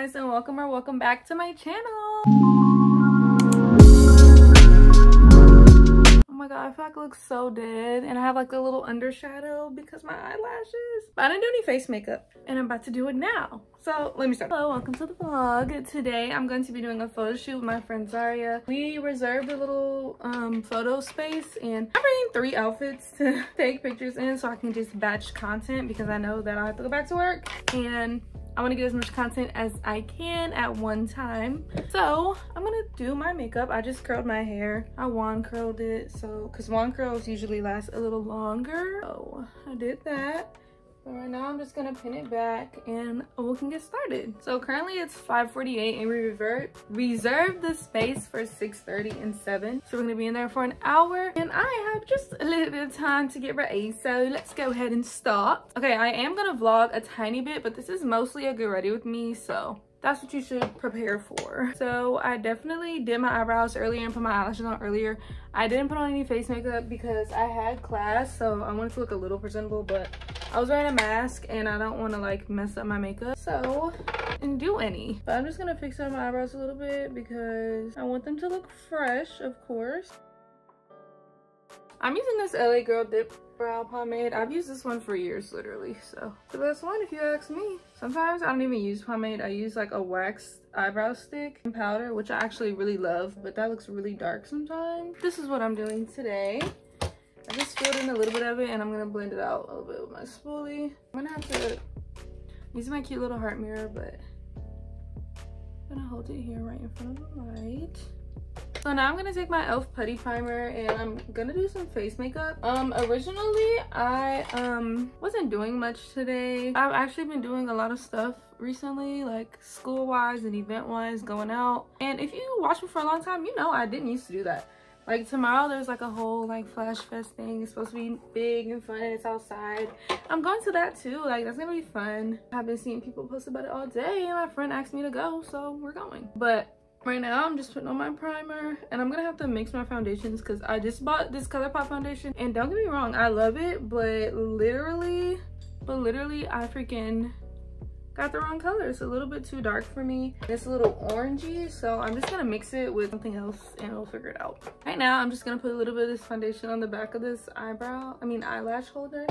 guys and welcome or welcome back to my channel. Oh my god, I feel like I look so dead and I have like a little undershadow because my eyelashes. But I didn't do any face makeup and I'm about to do it now. So let me start. Hello, welcome to the vlog. Today I'm going to be doing a photo shoot with my friend Zharia. We reserved a little um, photo space and I'm bringing three outfits to take pictures in so I can just batch content because I know that I have to go back to work and I want to get as much content as I can at one time. So I'm gonna do my makeup. I just curled my hair. I wand curled it so because wand curls usually last a little longer. So I did that. Right now I'm just gonna pin it back and oh, we can get started. So currently it's 5.48 and we revert, reserved the space for 6.30 and 7. So we're gonna be in there for an hour and I have just a little bit of time to get ready. So let's go ahead and start. Okay, I am gonna vlog a tiny bit, but this is mostly a get ready with me. So that's what you should prepare for. So I definitely did my eyebrows earlier and put my eyelashes on earlier. I didn't put on any face makeup because I had class, so I wanted to look a little presentable, but I was wearing a mask and I don't want to like mess up my makeup. So, and do any. But I'm just to fix up my eyebrows a little bit because I want them to look fresh, of course. I'm using this LA Girl Dip Brow Pomade. I've used this one for years, literally. So, the best one if you ask me. Sometimes I don't even use pomade. I use like a wax eyebrow stick and powder, which I actually really love. But that looks really dark sometimes. This is what I'm doing today. I just filled in a little bit of it and I'm to blend it out a little bit with my spoolie. I'm to have to use my cute little heart mirror, but I'm to hold it here right in front of the light. So now I'm gonna take my e.l.f. putty primer and I'm gonna do some face makeup. Um, originally I um wasn't doing much today. I've actually been doing a lot of stuff recently, like school-wise and event-wise, going out. And if you watch me for a long time, you know I didn't used to do that. Like tomorrow there's like a whole like flash fest thing. It's supposed to be big and fun and it's outside. I'm going to that too. Like that's gonna be fun. I've been seeing people post about it all day and my friend asked me to go, so we're going. But right now i'm just putting on my primer and i'm gonna have to mix my foundations because i just bought this ColourPop foundation and don't get me wrong i love it but literally but literally i freaking got the wrong color it's a little bit too dark for me it's a little orangey so i'm just gonna mix it with something else and we'll figure it out right now i'm just gonna put a little bit of this foundation on the back of this eyebrow i mean eyelash holder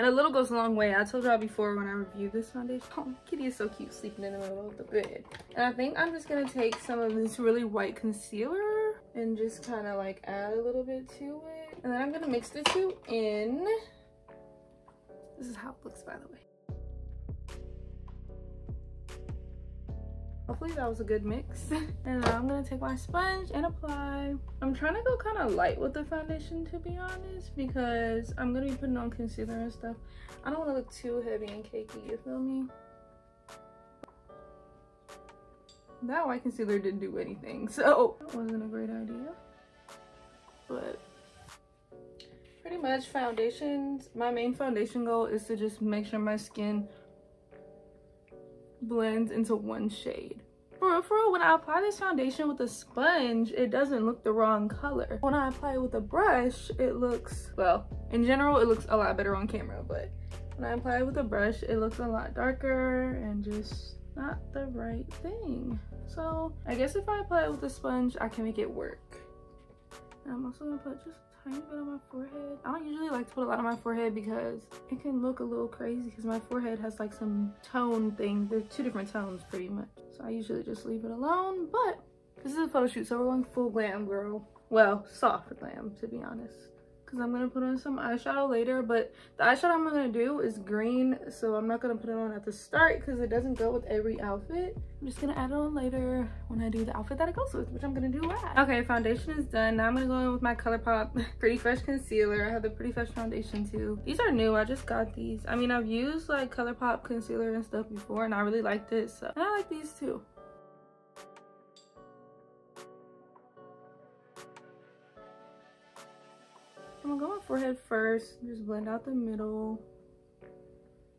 and a little goes a long way. I told y'all before when I reviewed this foundation. Oh, Kitty is so cute sleeping in the middle of the bed. And I think I'm just to take some of this really white concealer and just kind of like add a little bit to it. And then I'm to mix the two in. This is how it looks by the way. Hopefully that was a good mix. and now I'm gonna take my sponge and apply. I'm trying to go kind of light with the foundation to be honest because I'm gonna be putting on concealer and stuff. I don't want to look too heavy and cakey, you feel me? That white concealer didn't do anything, so that wasn't a great idea. But pretty much foundations, my main foundation goal is to just make sure my skin blends into one shade. For real, for real, when I apply this foundation with a sponge, it doesn't look the wrong color. When I apply it with a brush, it looks, well, in general, it looks a lot better on camera, but when I apply it with a brush, it looks a lot darker and just not the right thing. So I guess if I apply it with a sponge, I can make it work. I'm also gonna put just tiny bit on my forehead. I don't usually like to put a lot on my forehead because it can look a little crazy because my forehead has like some tone thing. There's two different tones pretty much. So I usually just leave it alone, but this is a photo shoot, so we're going full glam, girl. Well, soft glam, to be honest because I'm going to put on some eyeshadow later. But the eyeshadow I'm going to do is green. So I'm not going to put it on at the start because it doesn't go with every outfit. I'm just going to add it on later when I do the outfit that it goes with, which I'm going to do last. Okay, foundation is done. Now I'm going to go in with my ColourPop Pretty Fresh Concealer. I have the Pretty Fresh foundation too. These are new. I just got these. I mean, I've used like ColourPop concealer and stuff before and I really liked it. So and I like these too. I'm gonna go on forehead first. Just blend out the middle.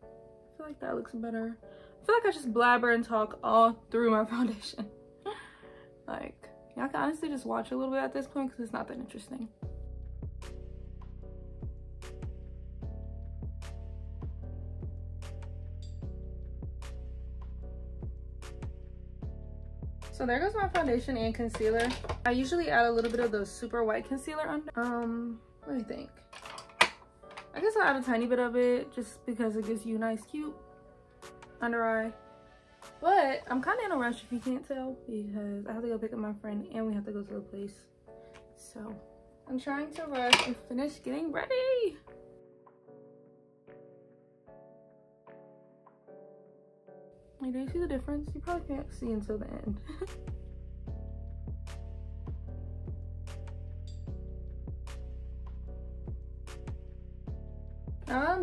I feel like that looks better. I feel like I just blabber and talk all through my foundation. like, y'all can honestly just watch a little bit at this point because it's not that interesting. So there goes my foundation and concealer. I usually add a little bit of the super white concealer under. Um, do you think? I guess I'll add a tiny bit of it just because it gives you nice, cute under eye. But I'm kind of in a rush if you can't tell because I have to go pick up my friend and we have to go to the place. So I'm trying to rush and finish getting ready. Like, do you see the difference? You probably can't see until the end.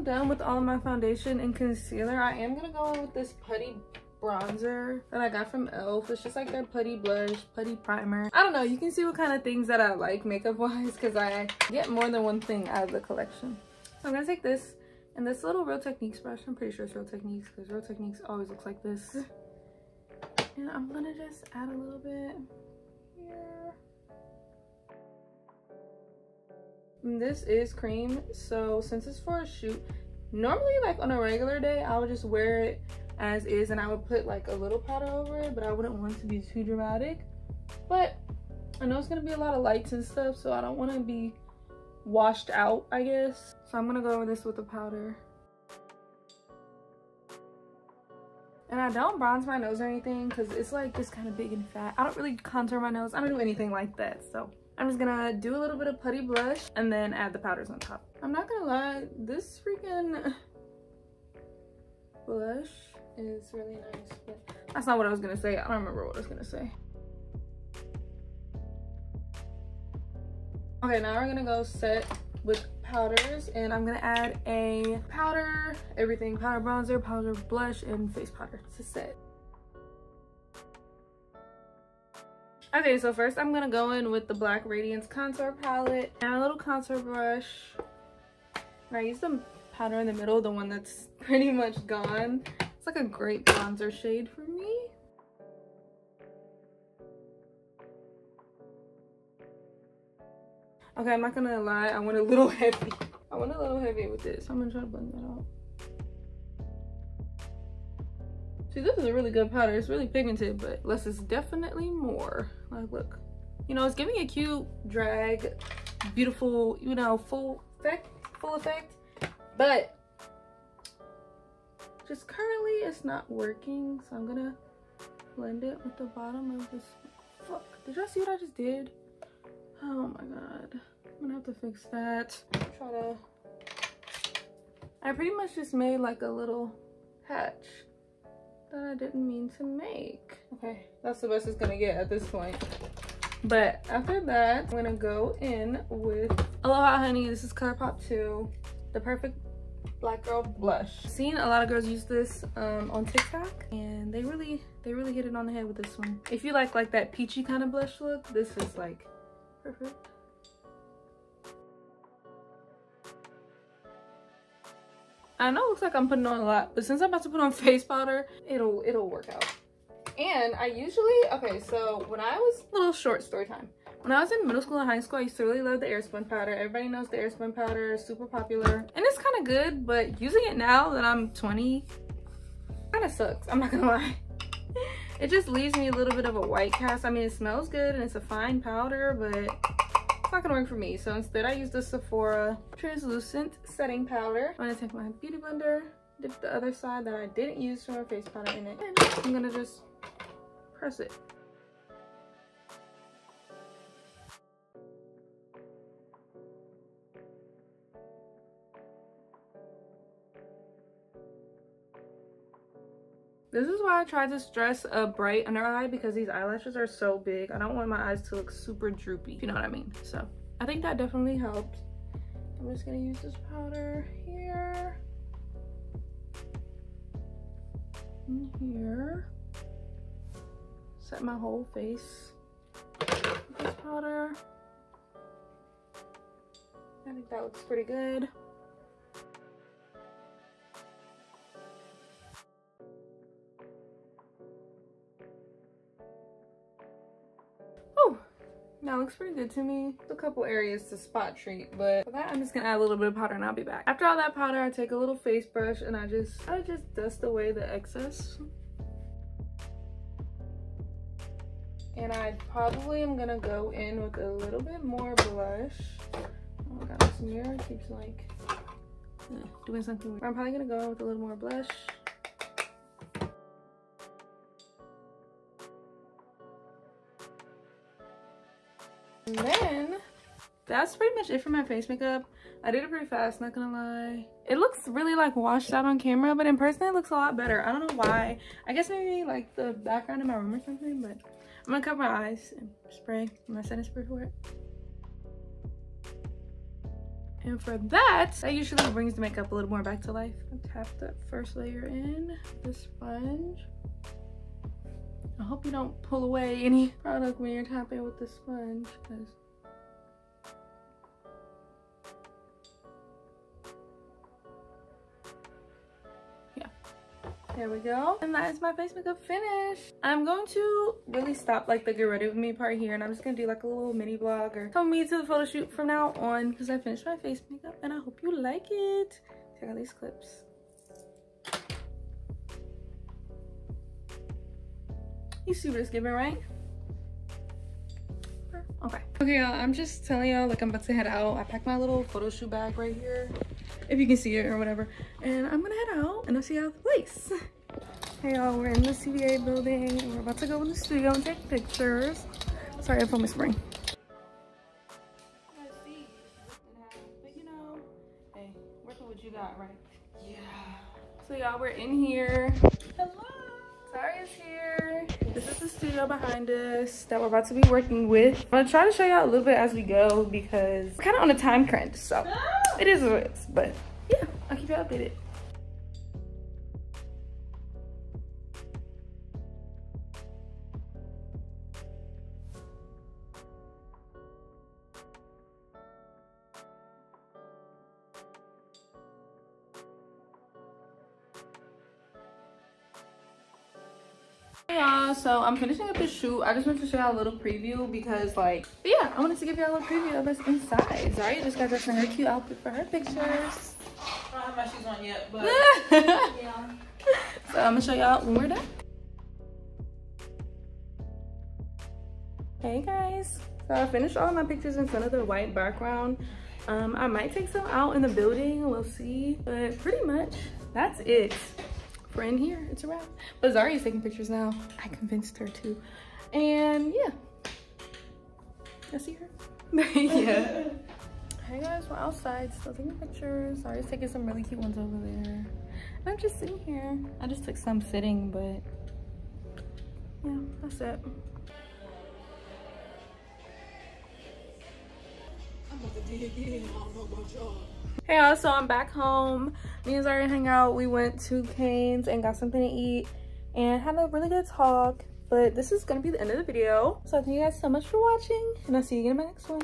done with all of my foundation and concealer. I am gonna go in with this putty bronzer that I got from e.l.f. It's just like their putty blush, putty primer. I don't know, you can see what kind of things that I like makeup wise because I get more than one thing out of the collection. So I'm gonna take this and this little Real Techniques brush, I'm pretty sure it's Real Techniques because Real Techniques always looks like this. And I'm gonna just add a little bit here. This is cream, so since it's for a shoot, normally like on a regular day, I would just wear it as is and I would put like a little powder over it, but I wouldn't want to be too dramatic. But I know it's gonna be a lot of lights and stuff, so I don't wanna be washed out, I guess. So I'm gonna go over this with the powder. And I don't bronze my nose or anything because it's like just kind of big and fat. I don't really contour my nose. I don't do anything like that. So I'm just gonna do a little bit of putty blush and then add the powders on top. I'm not gonna lie, this freaking blush is really nice, but that's not what I was gonna say. I don't remember what I was gonna say. Okay, now we're gonna go set with powders and I'm gonna add a powder, everything, powder bronzer, powder blush, and face powder to set. Okay, so first I'm gonna go in with the Black Radiance Contour Palette and a little contour brush. And I use the powder in the middle, the one that's pretty much gone. It's like a great bronzer shade for me. Okay, I'm not gonna lie, I went a little heavy. I went a little heavy with this. So I'm gonna try to blend that out. See, this is a really good powder. It's really pigmented, but less is definitely more. Like, look. You know, it's giving a cute drag, beautiful, you know, full effect, full effect. But just currently it's not working. So I'm gonna blend it with the bottom of this. Fuck, did y'all see what I just did? Oh my god. I'm gonna have to fix that. Try to... I pretty much just made like a little patch that I didn't mean to make. Okay, that's the best it's gonna get at this point. But after that, I'm gonna go in with Aloha Honey. This is ColourPop 2. The perfect black girl blush. I've seen a lot of girls use this um, on TikTok and they really, they really hit it on the head with this one. If you like like that peachy kind of blush look, this is like Perfect. I know it looks like I'm putting on a lot, but since I'm about to put on face powder, it'll it'll work out. And I usually, okay, so when I was, little short story time. When I was in middle school and high school, I used to really love the Airspun powder. Everybody knows the Airspun powder is super popular. And it's kind of good, but using it now that I'm 20, kind of sucks. I'm not gonna lie. It just leaves me a little bit of a white cast. I mean, it smells good and it's a fine powder, but it's not gonna work for me. So instead I use the Sephora translucent setting powder. I'm gonna take my beauty blender, dip the other side that I didn't use for my face powder in it, and I'm gonna just press it. This is why I try to stress a bright under eye because these eyelashes are so big. I don't want my eyes to look super droopy, if you know what I mean. So I think that definitely helped. I'm just gonna use this powder here. In here. Set my whole face with this powder. I think that looks pretty good. That looks pretty good to me. A couple areas to spot treat, but for that I'm just gonna add a little bit of powder and I'll be back. After all that powder, I take a little face brush and I just I just dust away the excess. And I probably am gonna go in with a little bit more blush. Oh my god, this mirror keeps like eh, doing something weird. I'm probably gonna go in with a little more blush. And then that's pretty much it for my face makeup. I did it pretty fast, not gonna lie. It looks really like washed out on camera, but in person it looks a lot better. I don't know why. I guess maybe like the background in my room or something, but I'm gonna cover my eyes and spray my setting spray for it. And for that, that usually brings the makeup a little more back to life. I'll tap that first layer in, the sponge. I hope you don't pull away any product when you're tapping with the sponge because There we go. And that is my face makeup finished. I'm going to really stop like the get ready with me part here and I'm just gonna do like a little mini vlog or come me to the photo shoot from now on because I finished my face makeup and I hope you like it. Check out these clips. You see what it's giving, right? Okay. Okay, y'all, I'm just telling y'all like I'm about to head out. I packed my little photo shoot bag right here if you can see it or whatever. And I'm gonna head out and I'll see you out the place. Hey y'all, we're in the CVA building and we're about to go in the studio and take pictures. Sorry I'm whispering. But you know, hey, what you got, right? Yeah. So y'all, we're in here. Hello. Here. This is the studio behind us that we're about to be working with. I'm gonna try to show y'all a little bit as we go because we're kind of on a time crunch, so it is what it is. But yeah, I'll keep you updated. Y'all. So i'm finishing up the shoot. I just wanted to show y'all a little preview because like yeah i wanted to give y'all a little preview of us inside. Zari just got dressed in her cute outfit for her pictures. I don't have my shoes on yet but yeah. So i'm gonna show y'all when we're done. Hey guys. So i finished all my pictures in front of the white background. Um i might take some out in the building. We'll see. But pretty much that's it we're in here. It's a wrap. But Zari's taking pictures now. I convinced her to. And yeah. I see her. yeah. hey guys, we're outside still taking pictures. Zari's taking some really cute ones over there. I'm just sitting here. I just took some sitting, but yeah, that's it. Hey y'all, so I'm back home. Me and Zari hang out. We went to Cane's and got something to eat and had a really good talk. But this is gonna be the end of the video. So thank you guys so much for watching and I'll see you again in my next one.